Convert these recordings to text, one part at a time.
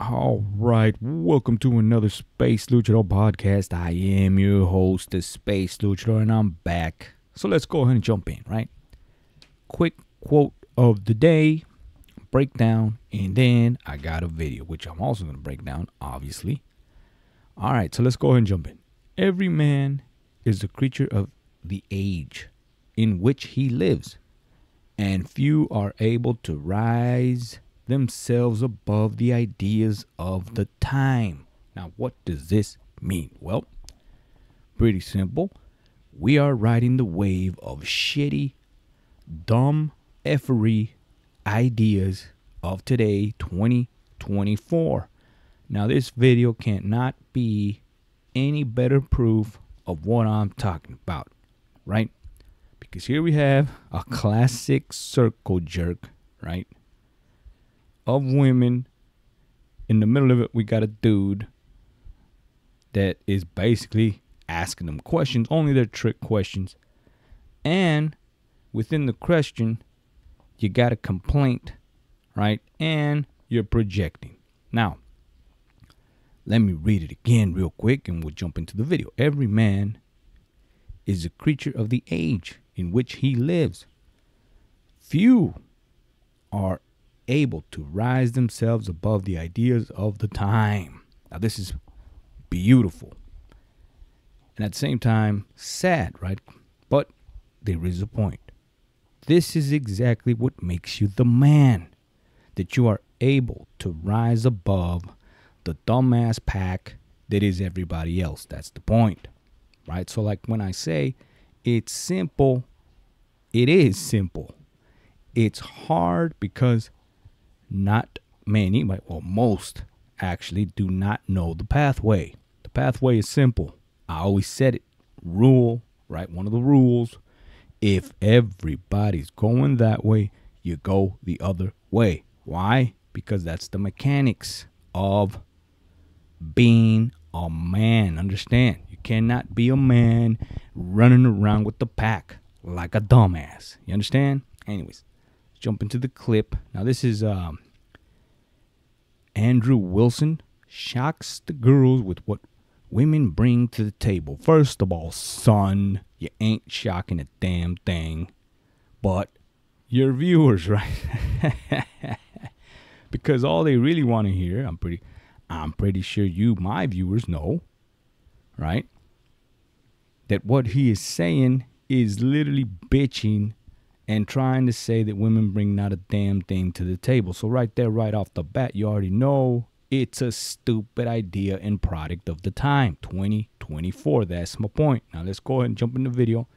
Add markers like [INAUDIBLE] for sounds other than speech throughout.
All right, welcome to another Space Luchador podcast. I am your host, the Space Luchador, and I'm back. So let's go ahead and jump in, right? Quick quote of the day, breakdown, and then I got a video, which I'm also going to break down, obviously. All right, so let's go ahead and jump in. Every man is a creature of the age in which he lives, and few are able to rise themselves above the ideas of the time. Now, what does this mean? Well, pretty simple. We are riding the wave of shitty, dumb, effery ideas of today, 2024. Now, this video cannot be any better proof of what I'm talking about, right? Because here we have a classic circle jerk, right? Of women. In the middle of it, we got a dude that is basically asking them questions, only they're trick questions. And within the question, you got a complaint, right? And you're projecting. Now, let me read it again real quick and we'll jump into the video. Every man is a creature of the age in which he lives. Few are able to rise themselves above the ideas of the time. Now, this is beautiful. And at the same time, sad, right? But there is a point. This is exactly what makes you the man. That you are able to rise above the dumbass pack that is everybody else. That's the point. Right? So, like when I say it's simple, it is simple. It's hard because not many, but well, most actually do not know the pathway. The pathway is simple. I always said it. Rule, right? One of the rules. If everybody's going that way, you go the other way. Why? Because that's the mechanics of being a man. Understand? You cannot be a man running around with the pack like a dumbass. You understand? Anyways, jump into the clip. Now this is um, Andrew Wilson shocks the girls with what women bring to the table. First of all, son, you ain't shocking a damn thing, but your viewers, [LAUGHS] right? because all they really want to hear, I'm pretty I'm pretty sure you my viewers know, right? That what he is saying is literally bitching and trying to say that women bring not a damn thing to the table. So right there right off the bat, you already know it's a stupid idea and product of the time 2024 that's my point. Now let's go ahead and jump in the video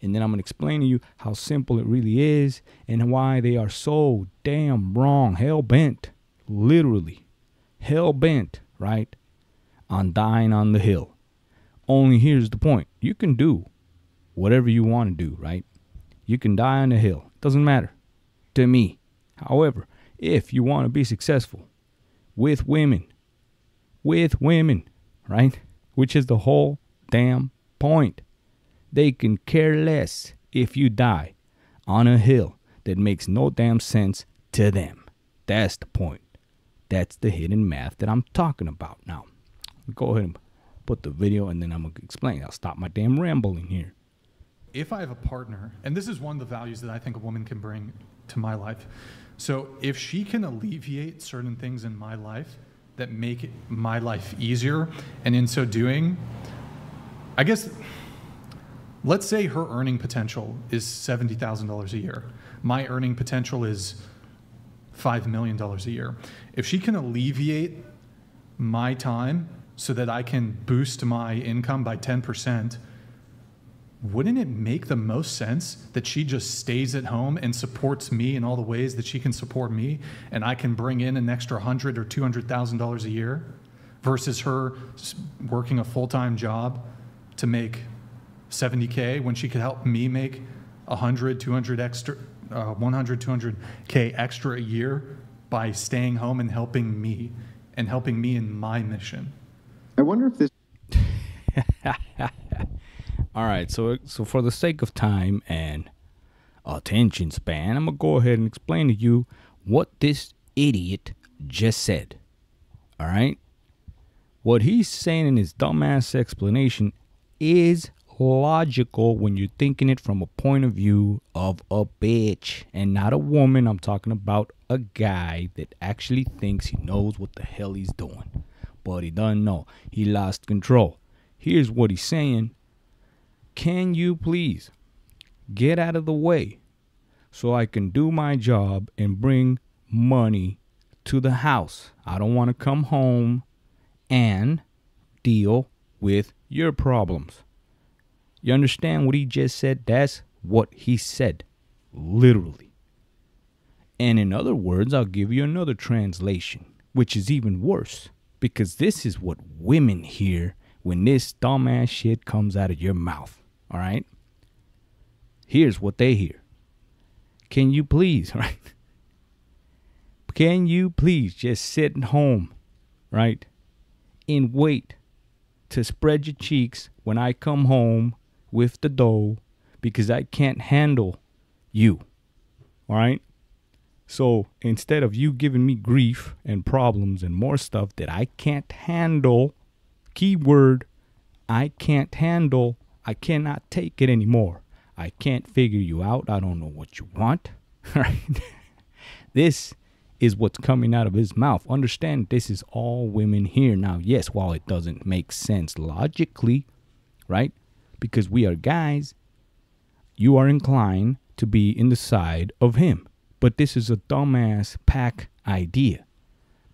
and then i'm going to explain to you how simple it really is and why they are so damn wrong. Hell bent literally hell bent right on dying on the hill. Only here's the point. You can do whatever you want to do right you can die on a hill doesn't matter to me however if you want to be successful with women. With women, right? Which is the whole damn point. They can care less if you die on a hill that makes no damn sense to them. That's the point. That's the hidden math that I'm talking about. Now, go ahead and put the video and then I'm going to explain. I'll stop my damn rambling here. If I have a partner, and this is one of the values that I think a woman can bring to my life, so if she can alleviate certain things in my life that make my life easier, and in so doing, I guess, let's say her earning potential is $70,000 a year. My earning potential is $5 million a year. If she can alleviate my time so that I can boost my income by 10%, wouldn't it make the most sense that she just stays at home and supports me in all the ways that she can support me and I can bring in an extra hundred or two hundred thousand dollars a year versus her working a full-time job to make 70k when she could help me make 100 200 extra uh, 100 200k extra a year by staying home and helping me and helping me in my mission? I wonder if this [LAUGHS] All right, so so for the sake of time and attention span, I'm gonna go ahead and explain to you what this idiot just said. All right? What he's saying in his dumbass explanation is logical when you're thinking it from a point of view of a bitch and not a woman. I'm talking about a guy that actually thinks he knows what the hell he's doing, but he doesn't know. He lost control. Here's what he's saying Can you please get out of the way so I can do my job and bring money to the house? I don't want to come home and deal with your problems. You understand what he just said? That's what he said, literally. And in other words, I'll give you another translation, which is even worse, because this is what women hear when this dumbass shit comes out of your mouth. All right? Here's what they hear. Can you please, [LAUGHS] right? Can you please just sit at home, right? And wait to spread your cheeks when I come home with the dough because I can't handle you. All right? So instead of you giving me grief and problems and more stuff that I can't handle, keyword, I can't handle, I cannot take it anymore. I can't figure you out. I don't know what you want. [LAUGHS] Right? this is what's coming out of his mouth. Understand this is all women here. Now, yes, while it doesn't make sense logically, right? because we are guys, you are inclined to be in the side of him. But this is a dumbass pack idea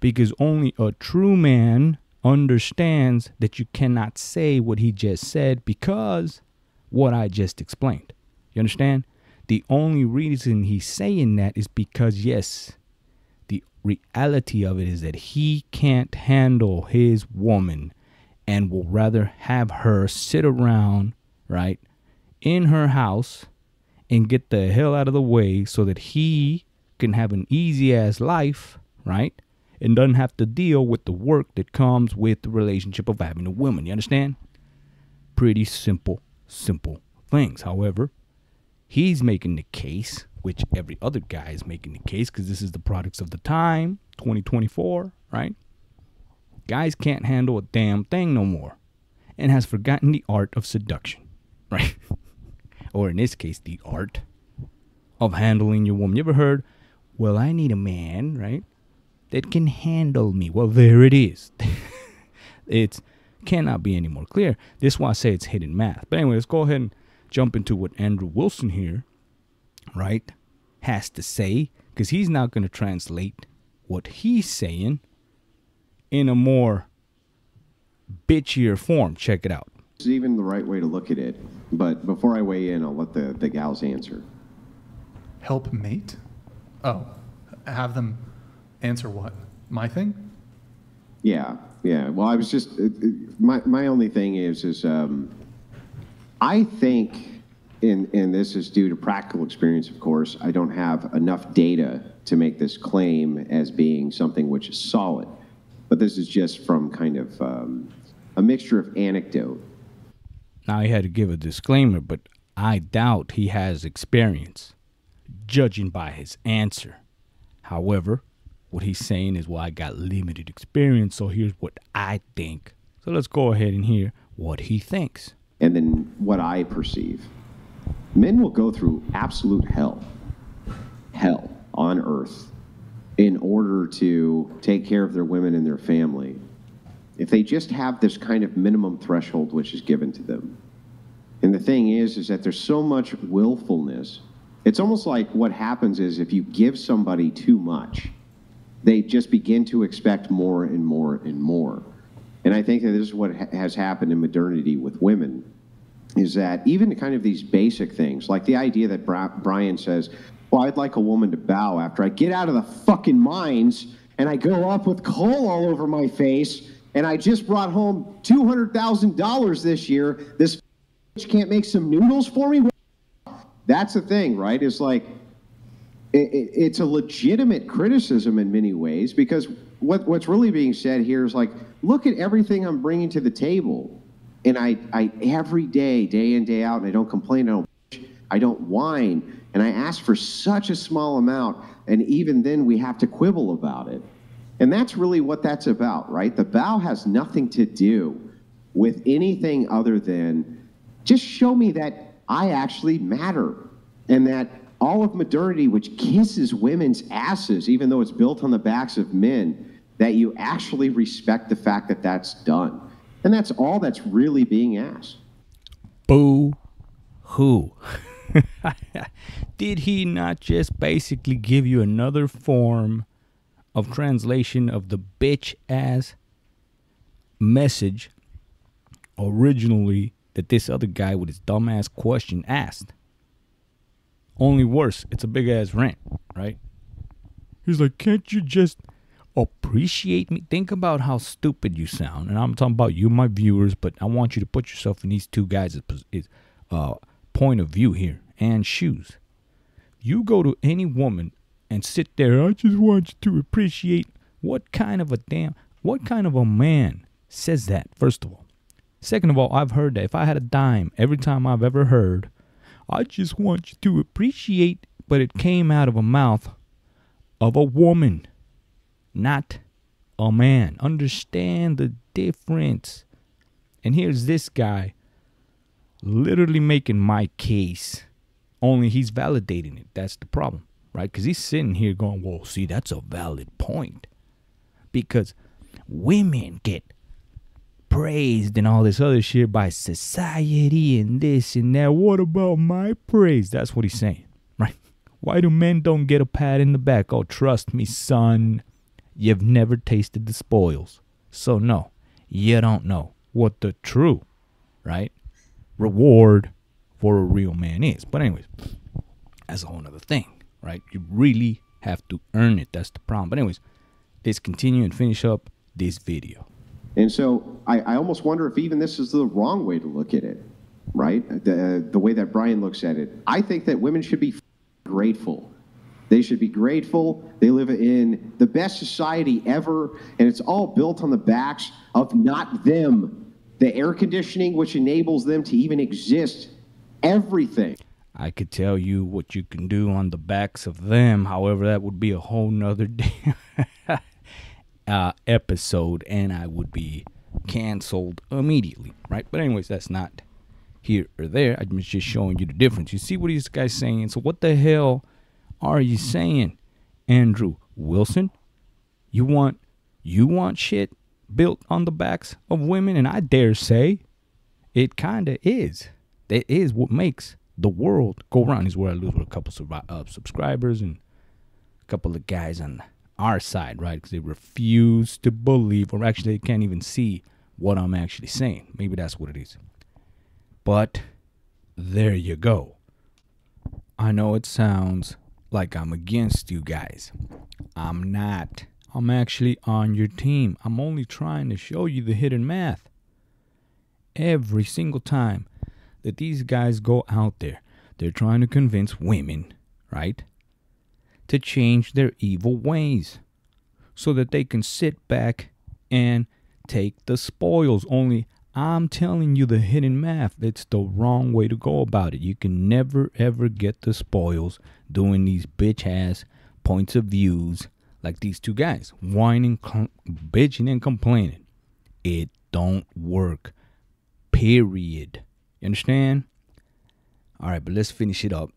because only a true man understands that you cannot say what he just said because what I just explained. You understand? The only reason he's saying that is because, yes, the reality of it is that he can't handle his woman and will rather have her sit around right, in her house and get the hell out of the way so that he can have an easy ass life, right? And doesn't have to deal with the work that comes with the relationship of having a woman. You understand? Pretty simple, simple things. However, he's making the case, which every other guy is making the case because this is the products of the time, 2024, right? Guys can't handle a damn thing no more and has forgotten the art of seduction [LAUGHS] right? or in this case, the art of handling your woman. You ever heard, well, I need a man, right, that can handle me? Well, there it is. [LAUGHS] it cannot be any more clear. This is why I say it's hidden math. But anyway, let's go ahead and jump into what Andrew Wilson here, right, has to say, because he's now going to translate what he's saying in a more bitchier form. Check it out. Is even the right way to look at it. But before I weigh in, I'll let the, the gals answer. Help mate? Oh, have them answer what? My thing? Yeah, yeah. Well, I was just it, it, my my only thing is is um, I think, and and this is due to practical experience, of course. I don't have enough data to make this claim as being something which is solid, but this is just from kind of um, a mixture of anecdote now, he had to give a disclaimer, but I doubt he has experience, judging by his answer. However, what he's saying is, well, I got limited experience, so here's what I think. So let's go ahead and hear what he thinks. And then what I perceive. Men will go through absolute hell, hell on earth, in order to take care of their women and their family if they just have this kind of minimum threshold which is given to them. And the thing is, is that there's so much willfulness. It's almost like what happens is if you give somebody too much, they just begin to expect more and more and more. And I think that this is what ha- has happened in modernity with women, is that even kind of these basic things, like the idea that Brian says, well, I'd like a woman to bow after I get out of the fucking mines and I go up with coal all over my face and I just brought home $200,000 this year. This bitch can't make some noodles for me? That's the thing, right? It's like, it's a legitimate criticism in many ways because what, what's really being said here is like, look at everything I'm bringing to the table. And I, I every day, day in, day out, and I don't complain, I don't, I don't whine, and I ask for such a small amount, and even then we have to quibble about it. And that's really what that's about, right? The bow has nothing to do with anything other than just show me that I actually matter and that all of modernity, which kisses women's asses, even though it's built on the backs of men, that you actually respect the fact that that's done. And that's all that's really being asked. Boo hoo. [LAUGHS] Did he not just basically give you another form of translation of the bitch ass message originally that this other guy with his dumbass question asked? Only worse, it's a big ass rant, right? He's like, can't you just appreciate me? Think about how stupid you sound. And I'm talking about you, my viewers, but I want you to put yourself in these two guys' uh, point of view here and shoes. You go to any woman and sit there, I just want you to appreciate what kind of a damn, what kind of a man says that, first of all. Second of all, I've heard that if I had a dime every time I've ever heard, I just want you to appreciate, but it came out of a mouth of a woman, not a man. Understand the difference. And here's this guy literally making my case, only he's validating it. That's the problem, right? Because he's sitting here going, well, see, that's a valid point. Because women get praised and all this other shit by society and this and that. What about my praise? That's what he's saying, right? Why do men don't get a pat in the back? Oh, trust me, son. You've never tasted the spoils. So, no, you don't know what the true, right? Reward for a real man is. But, anyways, that's a whole other thing, right? You really have to earn it. That's the problem. But, anyways, let's continue and finish up this video. And so I, I almost wonder if even this is the wrong way to look at it, right? The, the way that Brian looks at it. I think that women should be grateful. They should be grateful. They live in the best society ever, and it's all built on the backs of not them. The air conditioning, which enables them to even exist, everything. I could tell you what you can do on the backs of them. However, that would be a whole nother [LAUGHS] day. Uh, episode and I would be canceled immediately, right? But anyways, that's not here or there. I'm just showing you the difference. You see what this guy's saying? So what the hell are you saying, Andrew Wilson? You want you want shit built on the backs of women, and I dare say it kinda is. It is what makes the world go round. Is where I lose a couple of uh, subscribers and a couple of guys on our side, right? Because they refuse to believe, or actually, they can't even see what I'm actually saying. Maybe that's what it is. But there you go. I know it sounds like I'm against you guys. I'm not. I'm actually on your team. I'm only trying to show you the hidden math. Every single time that these guys go out there, they're trying to convince women, right? To change their evil ways so that they can sit back and take the spoils. Only I'm telling you the hidden math. It's the wrong way to go about it. You can never ever get the spoils doing these bitch ass points of views like these two guys whining, bitching, and complaining. It don't work. Period. You understand? All right, but let's finish it up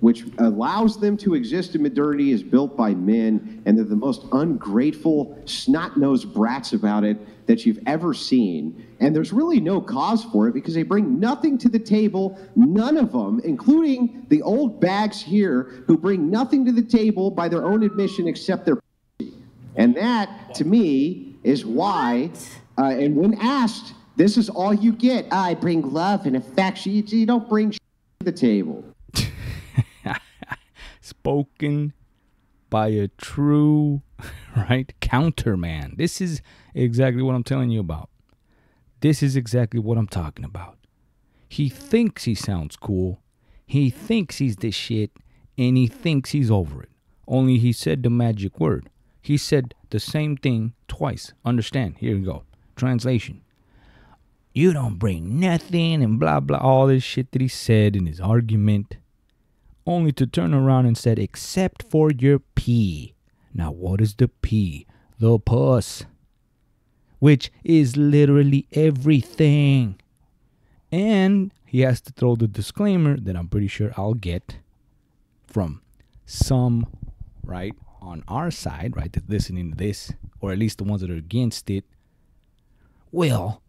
which allows them to exist in modernity is built by men, and they're the most ungrateful, snot-nosed brats about it that you've ever seen. And there's really no cause for it because they bring nothing to the table, none of them, including the old bags here, who bring nothing to the table by their own admission except their And that, to me, is why, uh, and when asked, this is all you get. I bring love and affection. You, you don't bring to the table spoken by a true, [LAUGHS] right, counterman. This is exactly what I'm telling you about. This is exactly what I'm talking about. He thinks he sounds cool. He thinks he's the shit and he thinks he's over it. Only he said the magic word. He said the same thing twice. Understand? Here we go. Translation. You don't bring nothing and blah blah all this shit that he said in his argument only to turn around and said, except for your pee. Now, what is the pee? the puss, which is literally everything. And he has to throw the disclaimer that I'm pretty sure I'll get from some, right, on our side, right, that's listening to this, or at least the ones that are against it. Well,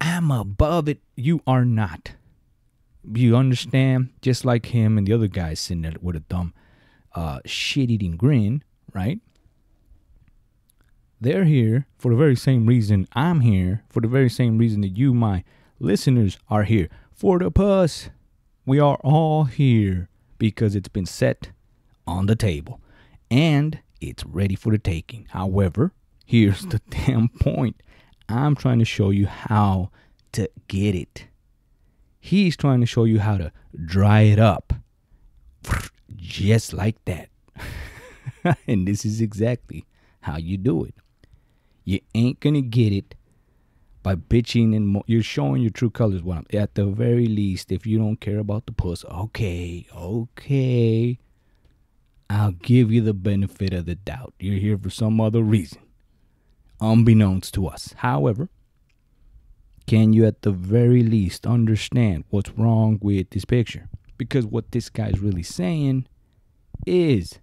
I'm above it. You are not. You understand? Just like him and the other guys sitting there with a dumb uh, shit eating grin, right? They're here for the very same reason I'm here, for the very same reason that you, my listeners, are here. For the puss. We are all here because it's been set on the table and it's ready for the taking. However, here's the [LAUGHS] damn point I'm trying to show you how to get it. He's trying to show you how to dry it up. Just like that. [LAUGHS] and this is exactly how you do it. You ain't gonna get it by bitching and mo- you're showing your true colors. What I'm, at the very least, if you don't care about the puss, okay, okay, I'll give you the benefit of the doubt. You're here for some other reason, unbeknownst to us. However, can you at the very least understand what's wrong with this picture? Because what this guy's really saying is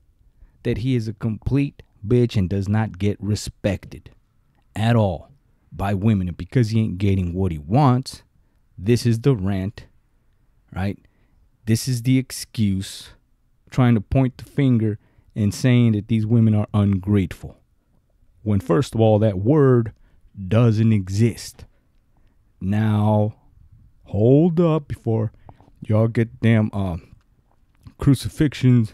that he is a complete bitch and does not get respected at all by women. And because he ain't getting what he wants, this is the rant, right? This is the excuse trying to point the finger and saying that these women are ungrateful. When, first of all, that word doesn't exist. Now, hold up before y'all get damn uh, crucifixions,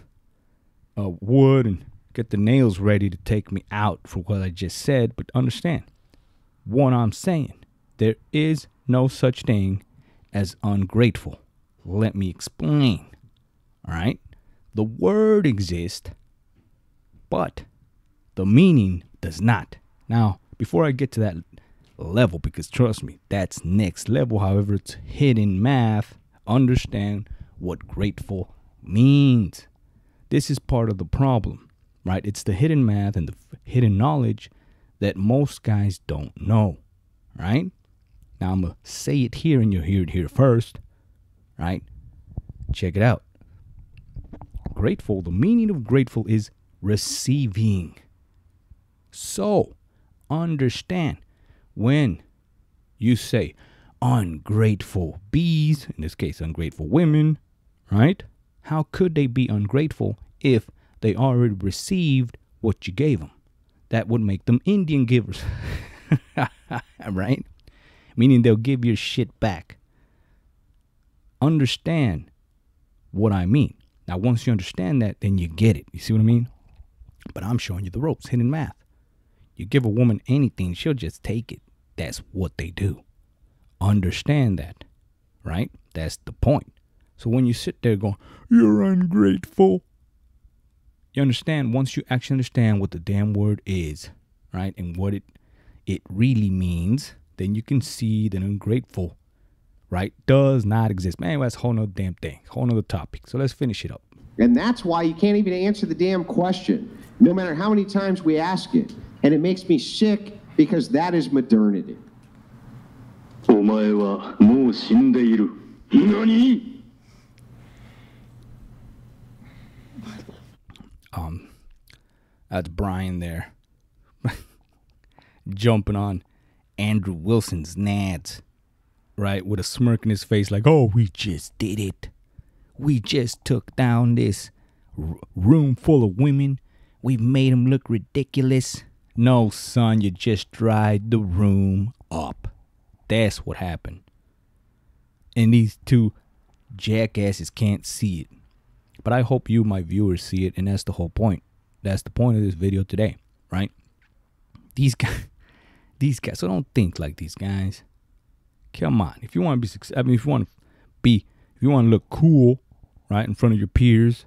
uh, wood, and get the nails ready to take me out for what I just said. But understand what I'm saying. There is no such thing as ungrateful. Let me explain. All right? The word exists, but the meaning does not. Now, before I get to that level, because trust me, that's next level. However, it's hidden math. Understand what grateful means. This is part of the problem, right? It's the hidden math and the hidden knowledge that most guys don't know, right? Now, I'm going to say it here and you'll hear it here first, right? Check it out. Grateful, the meaning of grateful is receiving. So, understand when you say ungrateful bees, in this case, ungrateful women, right? How could they be ungrateful if they already received what you gave them? That would make them Indian givers, [LAUGHS] right? Meaning they'll give your shit back. Understand what I mean. Now, once you understand that, then you get it. You see what I mean? But I'm showing you the ropes, hidden math. You give a woman anything, she'll just take it. That's what they do. Understand that, right? That's the point. So when you sit there going, you're ungrateful, you understand once you actually understand what the damn word is, right? And what it it really means, then you can see that ungrateful, right, does not exist. Man, that's a whole nother damn thing, whole nother topic. So let's finish it up. And that's why you can't even answer the damn question, no matter how many times we ask it. And it makes me sick because that is modernity. お前はもう死んでいる。何 Um, that's Brian there, [LAUGHS] jumping on Andrew Wilson's nads, right, with a smirk in his face, like, "Oh, we just did it. We just took down this r- room full of women. We made them look ridiculous." No, son, you just dried the room up. That's what happened. And these two jackasses can't see it. But I hope you, my viewers, see it, and that's the whole point. That's the point of this video today, right? These guys, [LAUGHS] these guys. So don't think like these guys. Come on, if you want to be success, I mean, if you want to be, if you want to look cool, right, in front of your peers,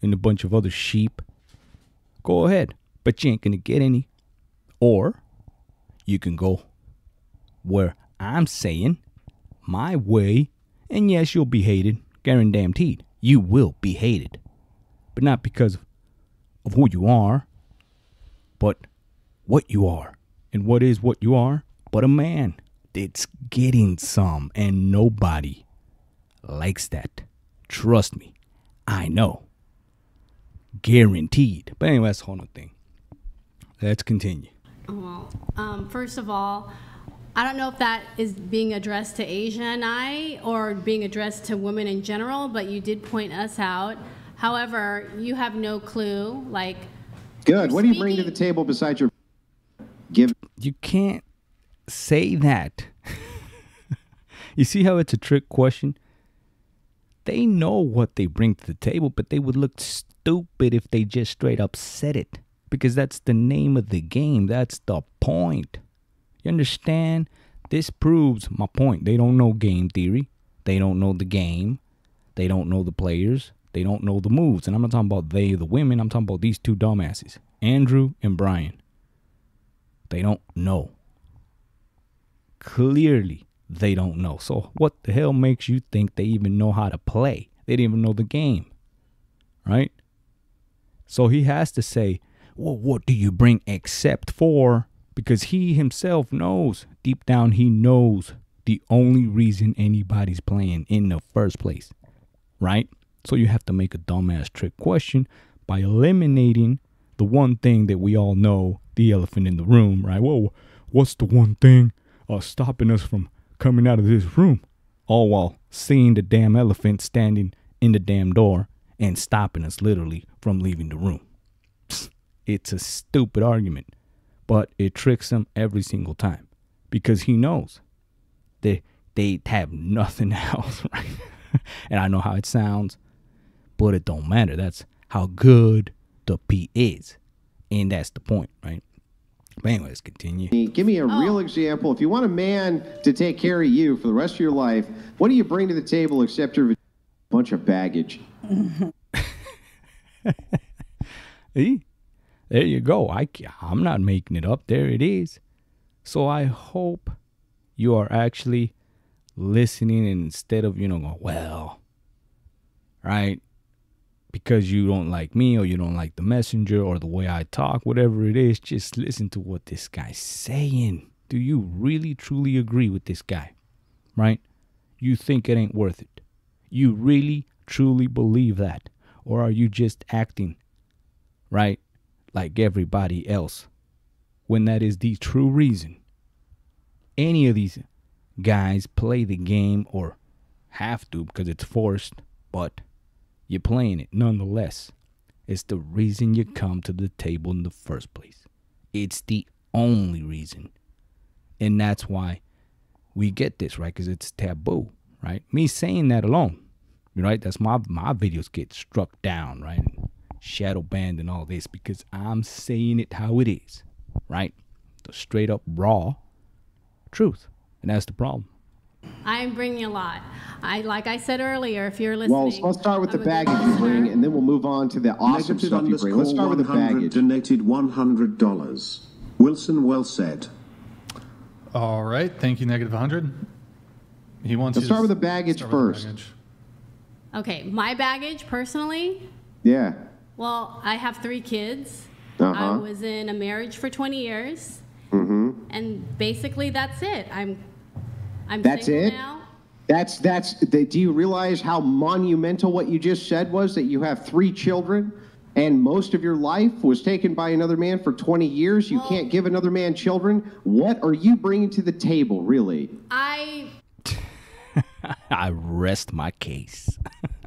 and a bunch of other sheep, go ahead. But you ain't gonna get any. Or you can go where I'm saying my way, and yes, you'll be hated, guaranteed. You will be hated, but not because of who you are, but what you are. And what is what you are? But a man that's getting some, and nobody likes that. Trust me, I know. Guaranteed. But anyway, that's a whole other thing. Let's continue. Well, um, first of all, I don't know if that is being addressed to Asia and I or being addressed to women in general, but you did point us out. However, you have no clue. Like, Good. What do you bring to the table besides your give? You can't say that. [LAUGHS] you see how it's a trick question? They know what they bring to the table, but they would look stupid if they just straight up said it. Because that's the name of the game. That's the point. You understand? This proves my point. They don't know game theory. They don't know the game. They don't know the players. They don't know the moves. And I'm not talking about they, the women. I'm talking about these two dumbasses, Andrew and Brian. They don't know. Clearly, they don't know. So, what the hell makes you think they even know how to play? They didn't even know the game. Right? So, he has to say, Well, what do you bring except for? Because he himself knows, deep down, he knows the only reason anybody's playing in the first place. Right? So, you have to make a dumbass trick question by eliminating the one thing that we all know the elephant in the room, right? Well, what's the one thing uh, stopping us from coming out of this room? All while seeing the damn elephant standing in the damn door and stopping us literally from leaving the room. It's a stupid argument, but it tricks him every single time because he knows they they have nothing [LAUGHS] else, right? and I know how it sounds, but it don't matter. That's how good the P is. And that's the point, right? But anyway, let's continue. Give me a oh. real example. If you want a man to take care of you for the rest of your life, what do you bring to the table except your bunch of baggage? [LAUGHS] See? There you go. I, I'm not making it up. There it is. So I hope you are actually listening instead of, you know, going, well, right? Because you don't like me or you don't like the messenger or the way I talk, whatever it is, just listen to what this guy's saying. Do you really truly agree with this guy? Right? You think it ain't worth it. You really truly believe that? Or are you just acting right? Like everybody else. When that is the true reason. Any of these guys play the game or have to because it's forced, but you're playing it nonetheless. It's the reason you come to the table in the first place. It's the only reason. And that's why we get this, right? Because it's taboo, right? Me saying that alone, right? That's my my videos get struck down, right? Shadow banned and all this because I'm saying it how it is, right? The straight up raw truth, and that's the problem. I'm bringing a lot. I like I said earlier. If you're listening. Well, listening, let's start with the I'm a good baggage you bring, and then we'll move on to the awesome Negative stuff you bring. Let's start with the 100 baggage. donated $100. Wilson, well said. All right. Thank you, negative 100. He wants Let's to start with the baggage start with the first. baggage. Okay, my baggage personally. Yeah. Well, I have three kids. Uh-huh. I was in a marriage for 20 years, Mm-hmm. and basically that's it. I'm, I'm That's single it? now. That's that's. The, do you realize how monumental what you just said was? That you have three children, and most of your life was taken by another man for 20 years. You Well- can't give another man children. What are you bringing to the table, really? I [LAUGHS] I rest my case.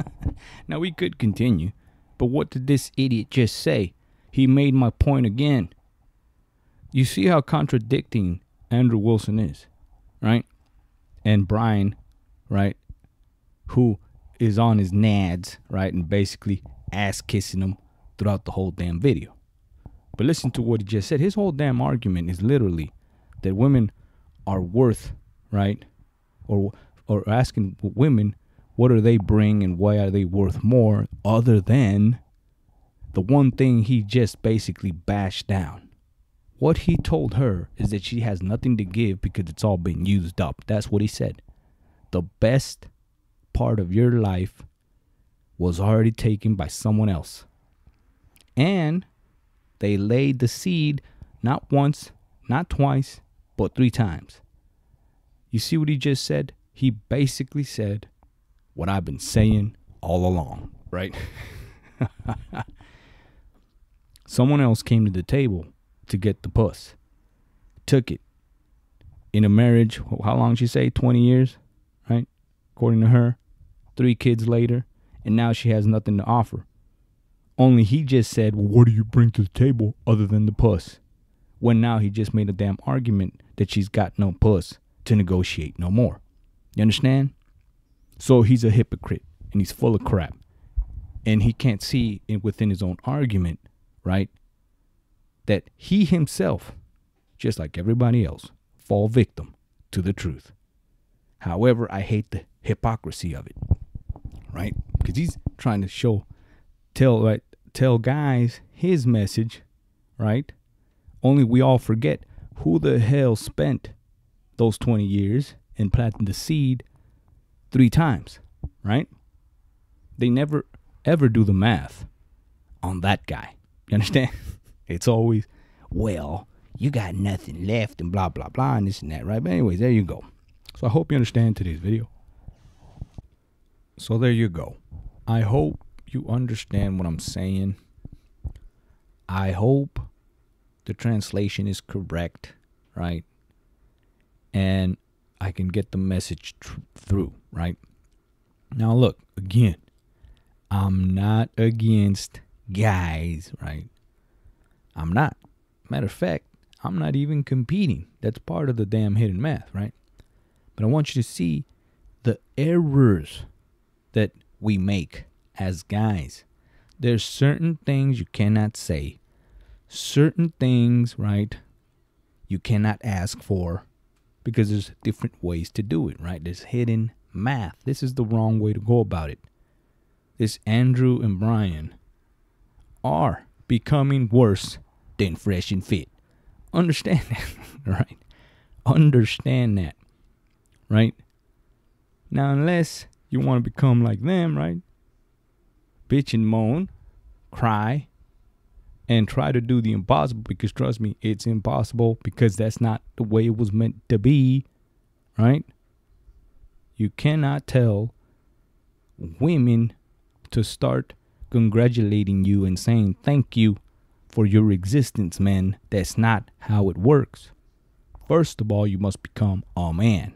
[LAUGHS] now we could continue, but what did this idiot just say? He made my point again. You see how contradicting Andrew Wilson is, right? And Brian, right? Who is on his nads, right? And basically ass kissing him throughout the whole damn video. But listen to what he just said. His whole damn argument is literally that women are worth, right? Or or asking women what do they bring and why are they worth more other than the one thing he just basically bashed down. What he told her is that she has nothing to give because it's all been used up. That's what he said. The best part of your life was already taken by someone else. And they laid the seed Not once, not twice, but three times. You see what he just said? He basically said what I've been saying all along, right? [LAUGHS] Someone else came to the table to get the puss, took it. In a marriage, how long she say? 20 years, right? According to her, three kids later, and now she has nothing to offer. Only he just said, Well, what do you bring to the table other than the puss? When now he just made a damn argument that she's got no puss to negotiate no more. You understand? So he's a hypocrite and he's full of crap. And he can't see it within his own argument, right? That he himself, just like everybody else, fall victim to the truth. However, I hate the hypocrisy of it, right? Because he's trying to show, tell, right, tell guys his message, right? Only we all forget who the hell spent those 20 years and planting the seed three times, right? They never ever do the math on that guy. You understand? [LAUGHS] It's always, well, you got nothing left and blah, blah, blah, and this and that, right? But, anyways, there you go. So, I hope you understand today's video. So, there you go. I hope you understand what I'm saying. I hope the translation is correct, right? And I can get the message tr- through, right? Now, look, again, I'm not against guys, right? I'm not. Matter of fact, I'm not even competing. That's part of the damn hidden math, right? But I want you to see the errors that we make as guys. There's certain things you cannot say, certain things, right, you cannot ask for because there's different ways to do it, right? There's hidden math. This is the wrong way to go about it. This Andrew and Brian are becoming worse than fresh and fit. Understand [LAUGHS] that, right? Understand that, right? Now, unless you want to become like them, right? Bitch and moan, cry, and try to do the impossible because trust me, it's impossible because that's not the way it was meant to be, right? You cannot tell women to start congratulating you and saying thank you for your existence, man. That's not how it works. First of all, you must become a man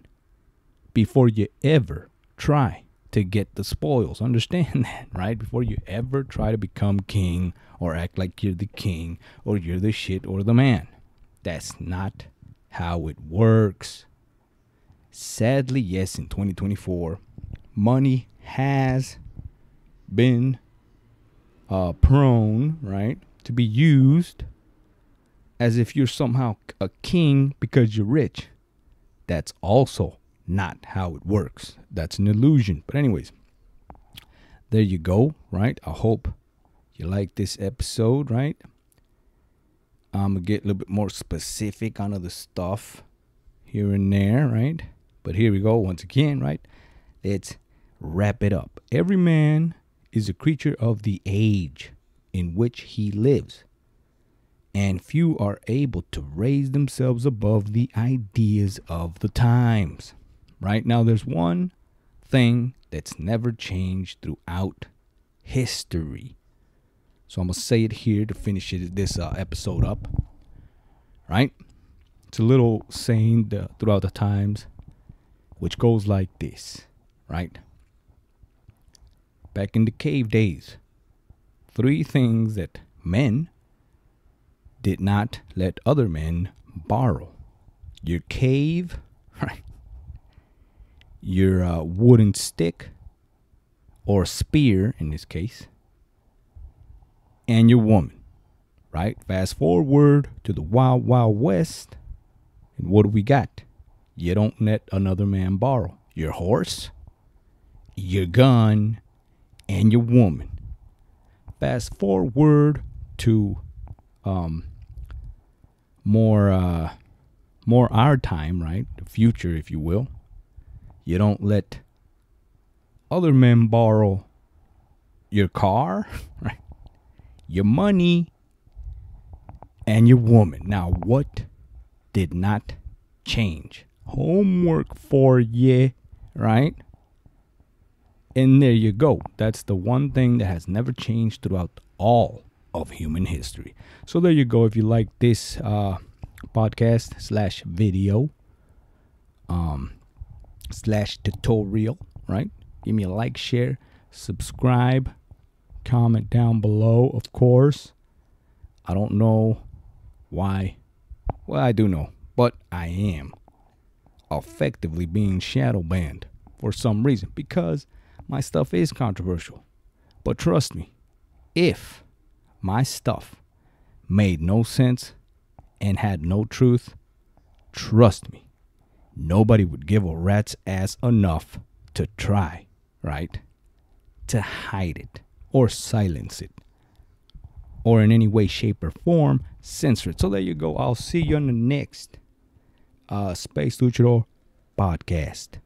before you ever try to get the spoils. Understand [LAUGHS] that, right? Before you ever try to become king or act like you're the king or you're the shit or the man. That's not how it works. Sadly, yes, in 2024, money has been uh, prone, right, to be used as if you're somehow a king because you're rich. That's also not how it works. That's an illusion. But, anyways, there you go, right? I hope you like this episode, right? I'm to get a little bit more specific on other stuff here and there, right? But here we go once again, right? Let's wrap it up. Every man is a creature of the age in which he lives, and few are able to raise themselves above the ideas of the times. Right now, there's one thing that's never changed throughout history. So I'm gonna say it here to finish it, this uh, episode up. Right? It's a little saying the, throughout the times, which goes like this. Right? Back in the cave days, three things that men did not let other men borrow your cave, [LAUGHS] right? Your uh, wooden stick or spear in this case, and your woman, right? Fast forward to the wild, wild west, and what do we got? You don't let another man borrow your horse, your gun, and your woman. Fast forward to um, more uh, more our time, right? The future, if you will. You don't let other men borrow your car, [LAUGHS] right? Your money and your woman. Now, what did not change? Homework for you, right? And there you go. That's the one thing that has never changed throughout all of human history. So there you go. If you like this uh, podcast slash video, um, slash tutorial, right? Give me a like, share, subscribe, comment down below, of course. I don't know why. Well, I do know, but I am effectively being shadow banned for some reason because my stuff is controversial. But trust me, if my stuff made no sense and had no truth, trust me, nobody would give a rat's ass enough to try, right? To hide it or silence it or in any way, shape, or form censor it. So there you go. I'll see you on the next uh, Space Luchador podcast.